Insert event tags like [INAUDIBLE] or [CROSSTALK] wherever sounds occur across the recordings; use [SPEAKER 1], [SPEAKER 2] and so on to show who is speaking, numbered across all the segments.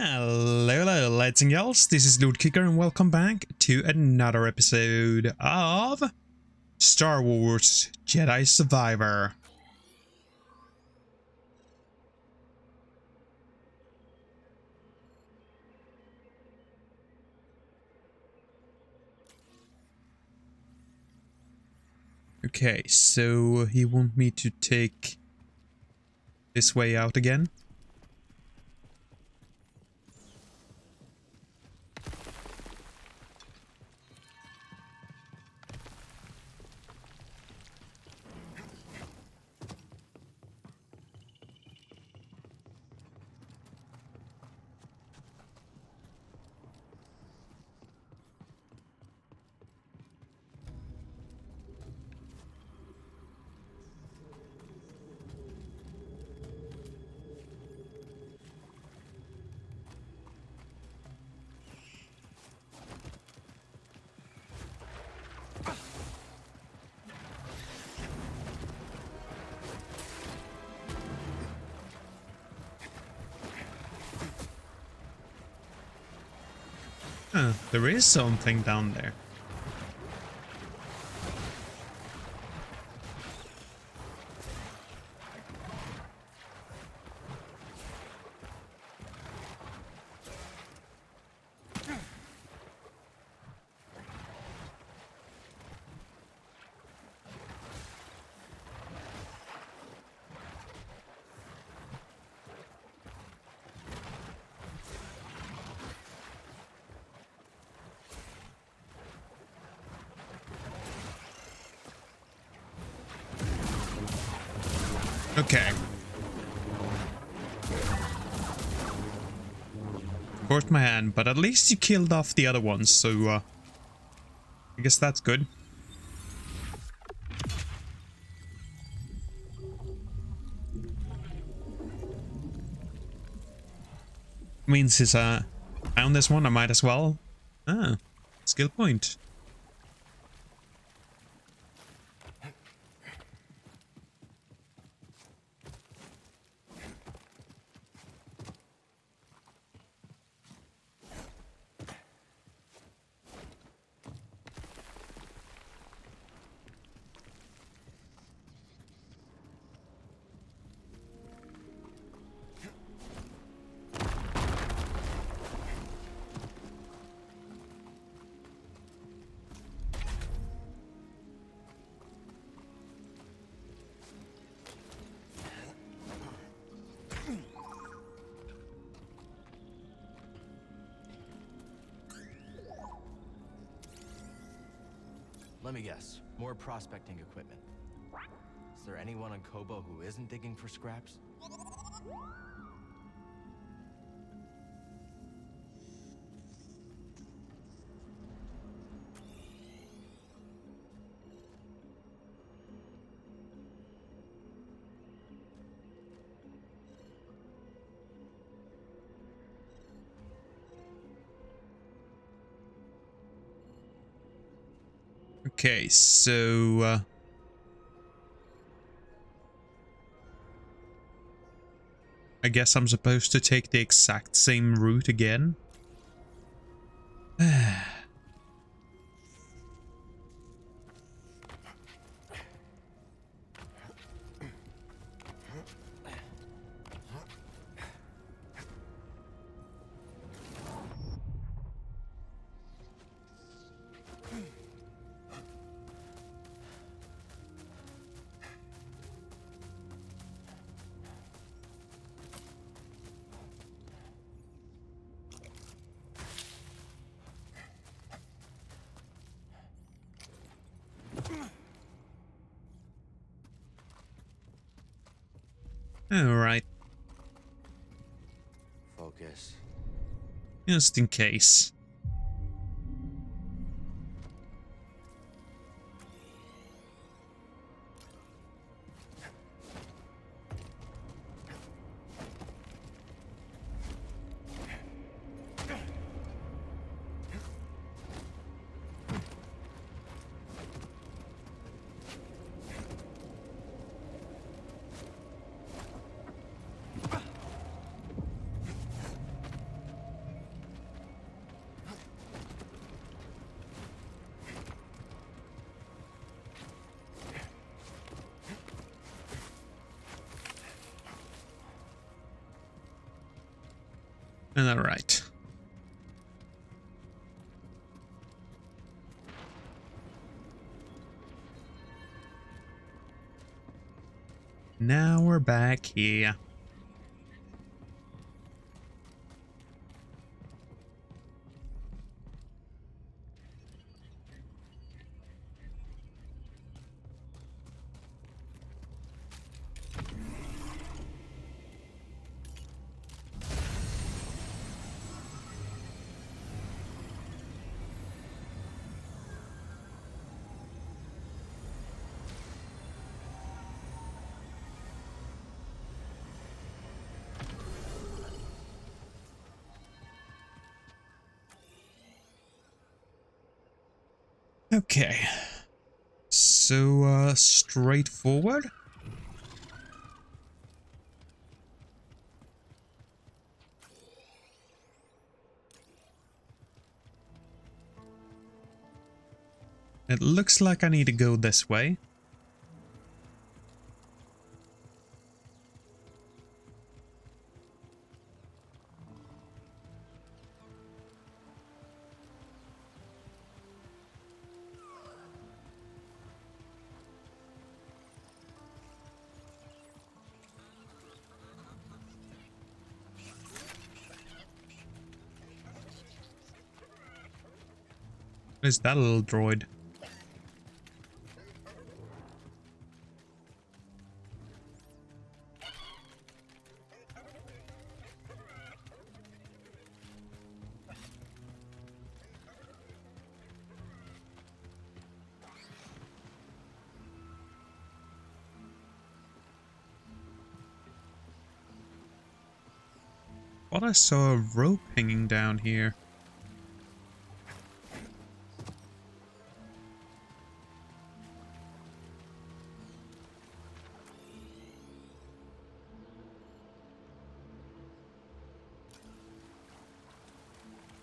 [SPEAKER 1] Hello, hello, lads and girls. This is Lord Kicker, and welcome back to another episode of Star Wars Jedi Survivor. Okay, so he want me to take this way out again? There is something down there. Okay. Forced my hand, but at least you killed off the other ones, so uh, I guess that's good. Means since uh, I found this one, I might as well. Ah, skill point.
[SPEAKER 2] Let me guess. More prospecting equipment. Is there anyone on Koboh who isn't digging for scraps?
[SPEAKER 1] Okay, so... Uh, I guess I'm supposed to take the exact same route again? Alright,
[SPEAKER 2] Focus.
[SPEAKER 1] just in case. And all right. Now we're back here. Okay. So, uh, straightforward? It looks like I need to go this way. Where's that little droid? I saw a rope hanging down here.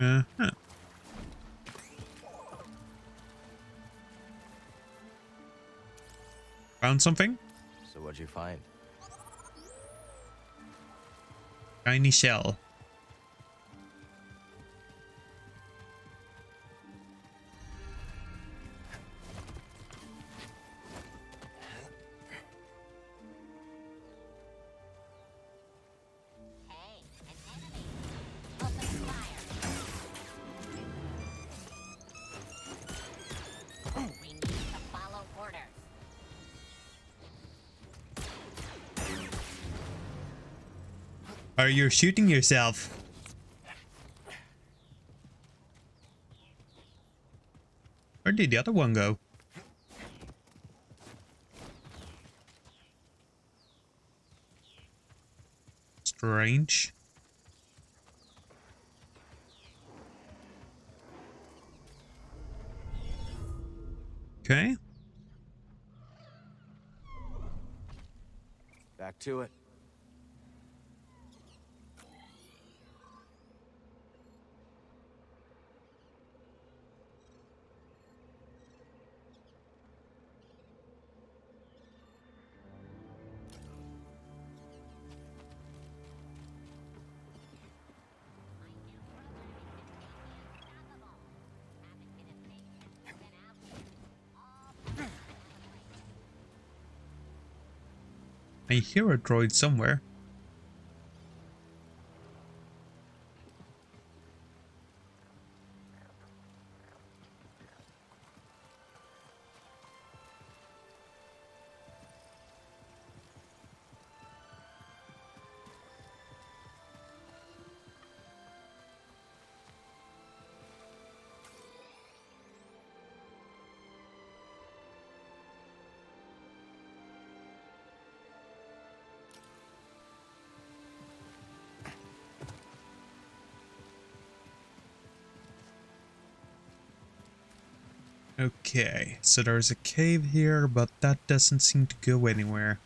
[SPEAKER 1] Uh huh. Found something?
[SPEAKER 3] So what'd you find?
[SPEAKER 1] Tiny shell. Are you shooting yourself? Where did the other one go? Strange. Okay.
[SPEAKER 3] Back to it.
[SPEAKER 1] I hear a droid somewhere. Okay, so there's a cave here, but that doesn't seem to go anywhere.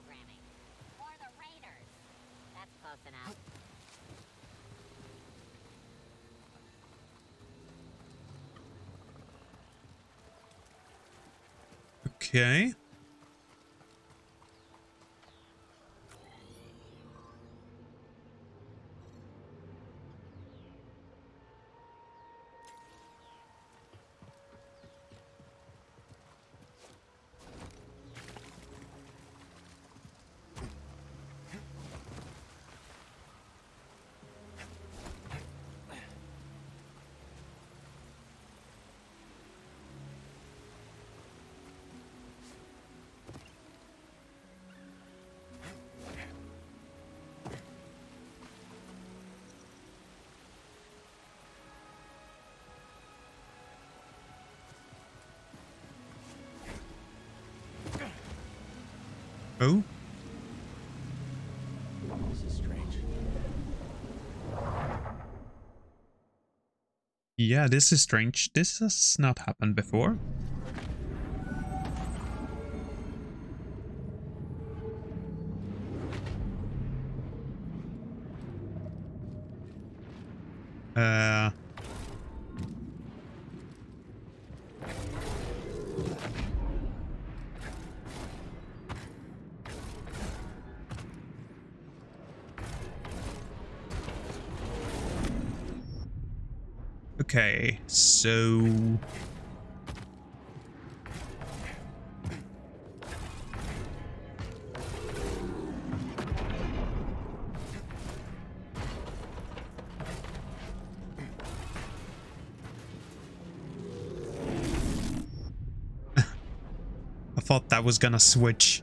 [SPEAKER 3] Programming. Or the Raiders. That's close enough.
[SPEAKER 1] Okay. Oh,
[SPEAKER 2] This is strange.
[SPEAKER 1] yeah, this is strange. This has not happened before. Okay, so [LAUGHS] I thought that was gonna switch.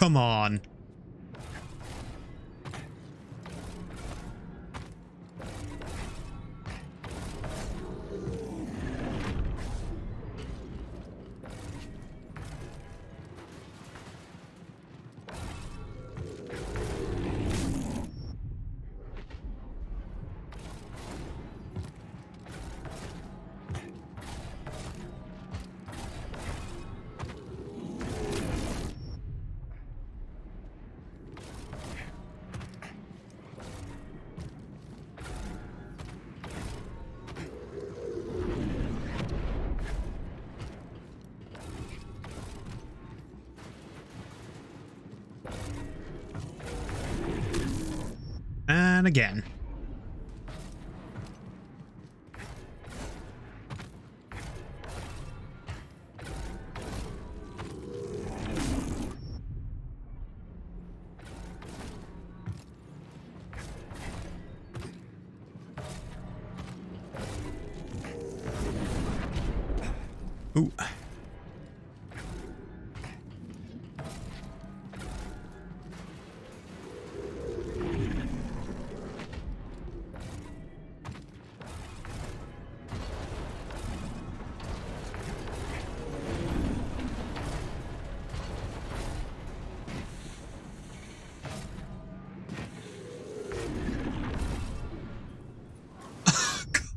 [SPEAKER 1] Come on. And again.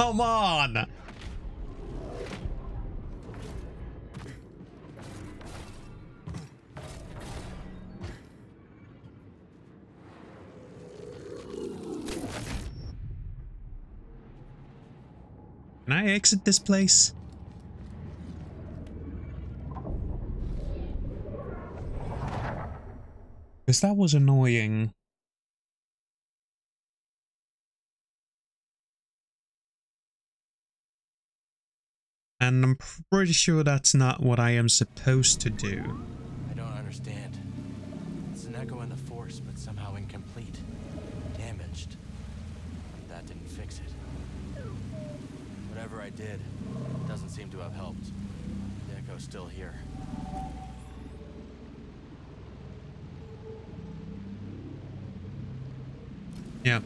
[SPEAKER 1] Come on! Can I exit this place? Because that was annoying. And I'm pretty sure that's not what I am supposed to do.
[SPEAKER 2] I don't understand. It's an echo in the force, but somehow incomplete. Damaged. That didn't fix it. Whatever I did, doesn't seem to have helped. The echo's still here.
[SPEAKER 1] Yeah.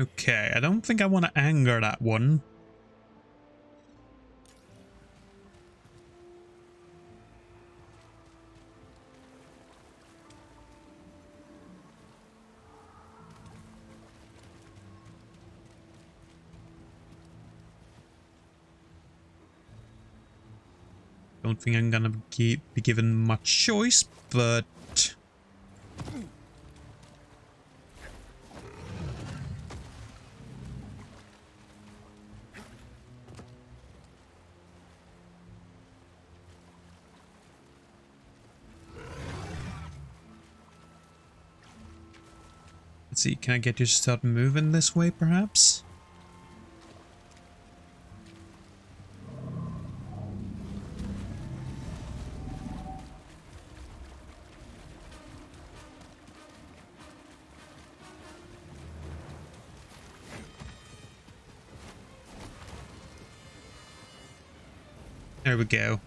[SPEAKER 1] Okay, I don't think I want to anger that one. Don't think I'm gonna be given much choice, but can I get you to start moving this way, perhaps? There we go.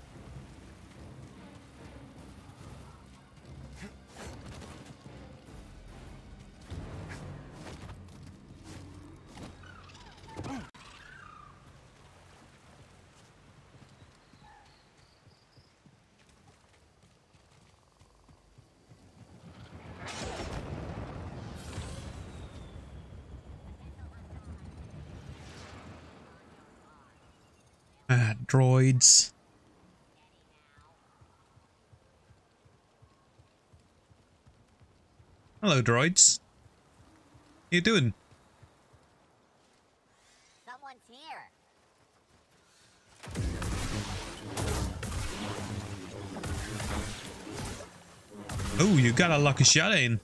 [SPEAKER 1] Droids. Hello, droids. How you doing?
[SPEAKER 3] Someone's here.
[SPEAKER 1] Oh, you got a lucky shot in.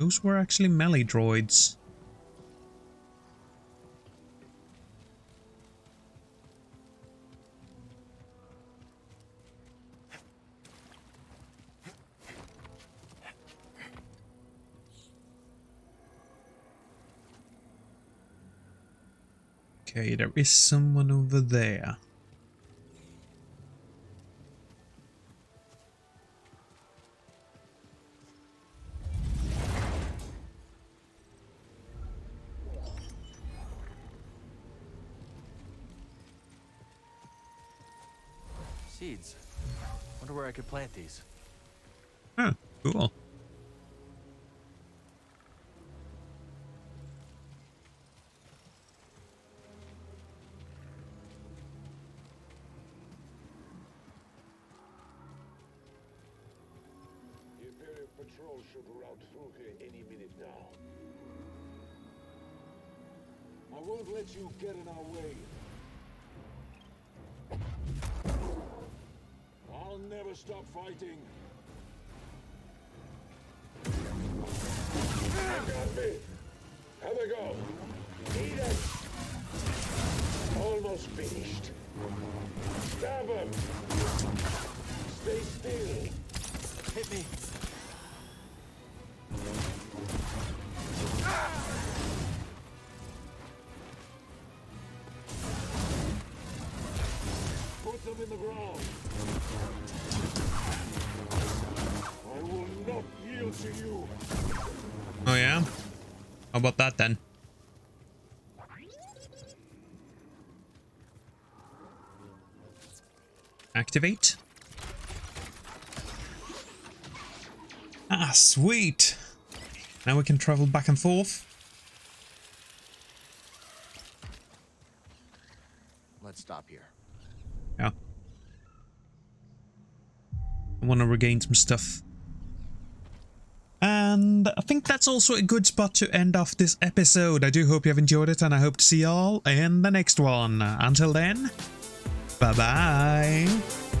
[SPEAKER 1] Those were actually melee droids. Okay, there is someone over there.
[SPEAKER 2] Seeds. Wonder where I could plant these.
[SPEAKER 1] Huh, cool.
[SPEAKER 4] Imperial Patrol should route through here any minute now. I won't let you get in our way. Never stop fighting. Got me.
[SPEAKER 1] Activate. Ah, sweet. Now we can travel back and forth.
[SPEAKER 2] Let's stop here.
[SPEAKER 1] Yeah. I want to regain some stuff. And I think that's also a good spot to end off this episode. I do hope you have enjoyed it and I hope to see you all in the next one. Until then, Bye bye.